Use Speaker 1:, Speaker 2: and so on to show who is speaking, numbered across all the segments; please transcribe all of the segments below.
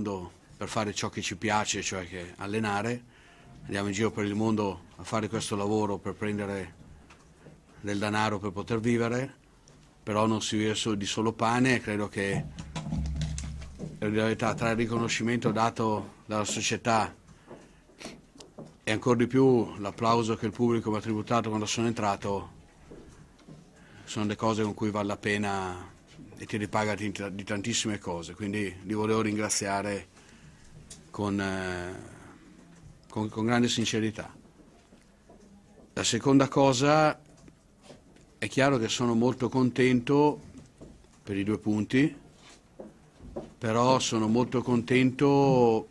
Speaker 1: mondo per fare ciò che ci piace, cioè che allenare, andiamo in giro per il mondo a fare questo lavoro per prendere del denaro per poter vivere, però non si vive di solo pane e credo che in realtà tra il riconoscimento dato dalla società e ancora di più l'applauso che il pubblico mi ha tributato quando sono entrato sono le cose con cui vale la pena e ti ripaga di, di tantissime cose, quindi li volevo ringraziare con, eh, con, con grande sincerità. La seconda cosa, è chiaro che sono molto contento per i due punti, però sono molto contento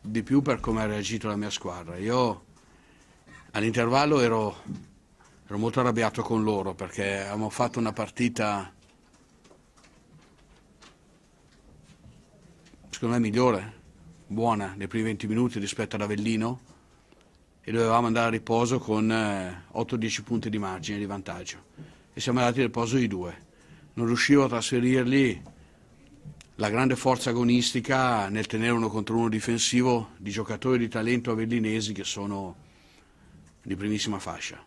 Speaker 1: di più per come ha reagito la mia squadra. Io all'intervallo ero, ero molto arrabbiato con loro perché abbiamo fatto una partita secondo me migliore, buona nei primi 20 minuti rispetto ad Avellino e dovevamo andare a riposo con 8-10 eh, punti di margine di vantaggio e siamo andati a riposo di due. Non riuscivo a trasferirgli la grande forza agonistica nel tenere uno contro uno difensivo di giocatori di talento avellinesi che sono di primissima fascia.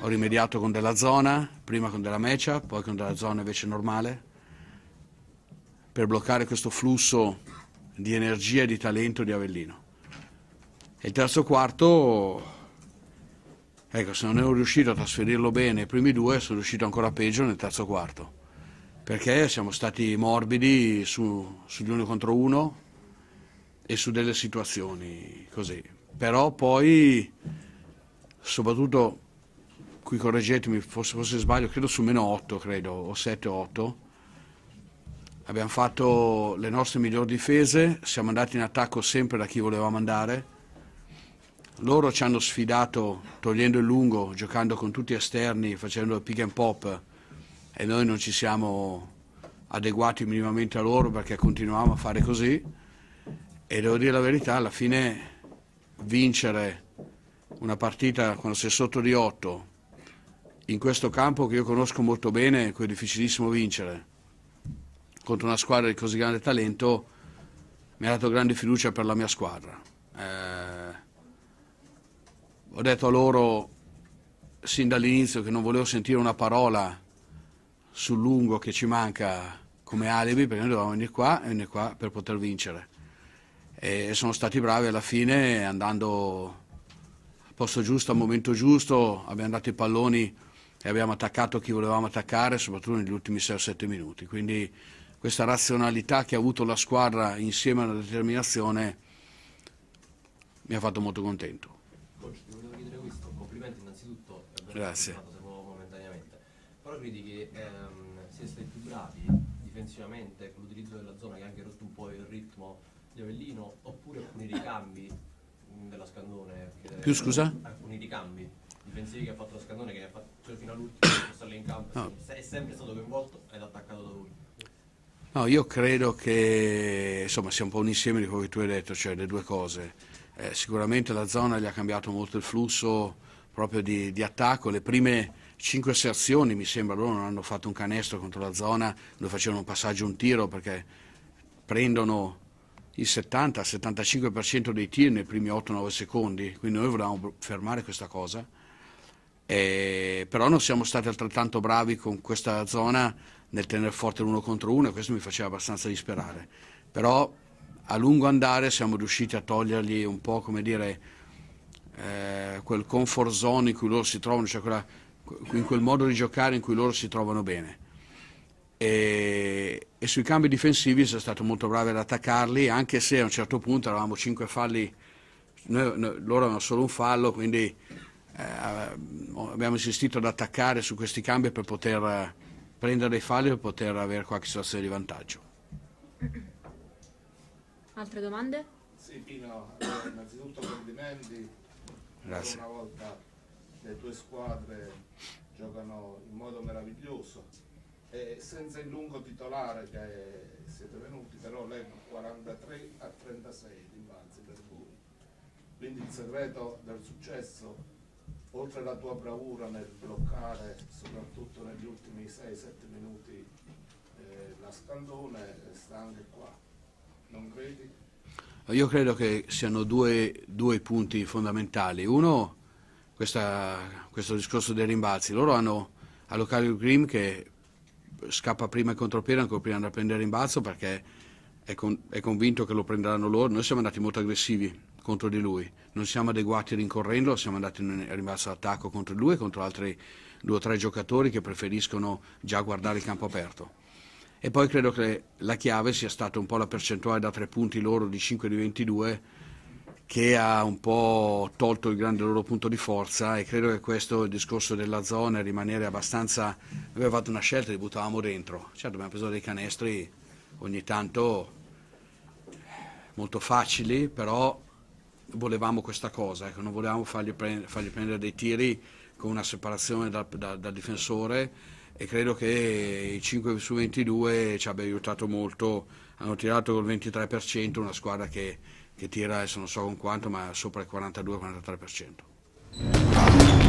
Speaker 1: Ho rimediato con della zona, prima con della mecia, poi con della zona invece normale per bloccare questo flusso di energia e di talento di Avellino. E il terzo quarto, ecco, se non ero riuscito a trasferirlo bene i primi due, sono riuscito ancora peggio nel terzo quarto, perché siamo stati morbidi su, uno contro uno e su delle situazioni così. Però poi, soprattutto, qui correggetemi, forse, forse sbaglio, credo su meno 8, credo, o 7 o 8, abbiamo fatto le nostre migliori difese, siamo andati in attacco sempre da chi volevamo andare. Loro ci hanno sfidato togliendo il lungo, giocando con tutti esterni, facendo pick and pop e noi non ci siamo adeguati minimamente a loro perché continuavamo a fare così e devo dire la verità, alla fine vincere una partita quando sei sotto di 8 in questo campo che io conosco molto bene, è difficilissimo vincere contro una squadra di così grande talento mi ha dato grande fiducia per la mia squadra. Eh, ho detto a loro sin dall'inizio che non volevo sentire una parola sul lungo che ci manca come alibi perché noi dovevamo venire qua e venire qua per poter vincere. E sono stati bravi alla fine andando al posto giusto, al momento giusto, abbiamo dato i palloni e abbiamo attaccato chi volevamo attaccare, soprattutto negli ultimi 6-7 minuti. Quindi questa razionalità che ha avuto la squadra insieme alla determinazione mi ha fatto molto contento.
Speaker 2: Coach, ti volevo chiedere questo, complimenti innanzitutto,
Speaker 1: Grazie.
Speaker 2: Fatto momentaneamente, però credi che ehm, siete stati più bravi difensivamente con l'utilizzo della zona che ha anche rotto un po' il ritmo di Avellino, oppure alcuni ricambi della Scandone?
Speaker 1: più scusa?
Speaker 2: Alcuni ricambi difensivi che ha fatto la Scandone che ha fatto cioè, fino all'ultimo, stare in campo, no. è sempre stato coinvolto ed attaccato lui.
Speaker 1: No, io credo che insomma, sia un po' un insieme di quello che tu hai detto, cioè le due cose. Eh, sicuramente la zona gli ha cambiato molto il flusso proprio di, di attacco, le prime cinque sezioni mi sembra loro non hanno fatto un canestro contro la zona dove facevano un passaggio un tiro perché prendono il 70-75% dei tiri nei primi 8-9 secondi, quindi noi volevamo fermare questa cosa, eh, però non siamo stati altrettanto bravi con questa zona nel tenere forte l'uno contro uno e questo mi faceva abbastanza disperare. Però a lungo andare siamo riusciti a togliergli un po', come dire, eh, quel comfort zone in cui loro si trovano, cioè quella, in quel modo di giocare in cui loro si trovano bene. E, e sui cambi difensivi sono stato molto bravi ad attaccarli, anche se a un certo punto eravamo cinque falli, noi, noi, loro avevano solo un fallo, quindi eh, abbiamo insistito ad attaccare su questi cambi per poter prendere dei falli per poter avere qualche situazione di vantaggio.
Speaker 3: Altre domande?
Speaker 4: Sì, Pino, allora, innanzitutto complimenti.
Speaker 1: Grazie.
Speaker 4: Una volta le tue squadre giocano in modo meraviglioso e senza il lungo titolare che siete venuti, però leggo 43 a 36 di balzi per voi. Quindi il segreto del successo oltre alla tua bravura nel bloccare, soprattutto negli ultimi 6-7 minuti, eh, eh, la Scandone sta anche qua, non credi?
Speaker 1: Io credo che siano due, due punti fondamentali. Uno, questa, questo discorso dei rimbalzi. Loro hanno a locale Grimm che scappa prima il contropiede ancora prima di andare a prendere il rimbalzo perché è, con, è, convinto che lo prenderanno loro. Noi siamo andati molto aggressivi contro di lui, non siamo adeguati rincorrendo, siamo andati in rimbalzo d'attacco contro lui e contro altri due o tre giocatori che preferiscono già guardare il campo aperto. E poi credo che la chiave sia stata un po' la percentuale da tre punti loro di 5 di 22 che ha un po' tolto il grande loro punto di forza e credo che questo il discorso della zona e rimanere abbastanza aveva fatto una scelta li buttavamo dentro certo abbiamo preso dei canestri ogni tanto molto facili però volevamo questa cosa ecco, non volevamo fargli, prend fargli, prendere dei tiri con una separazione dal, da, dal difensore e credo che i 5 su 22 ci abbia aiutato molto hanno tirato col 23% una squadra che che tira adesso non so con quanto, ma sopra il 42-43%.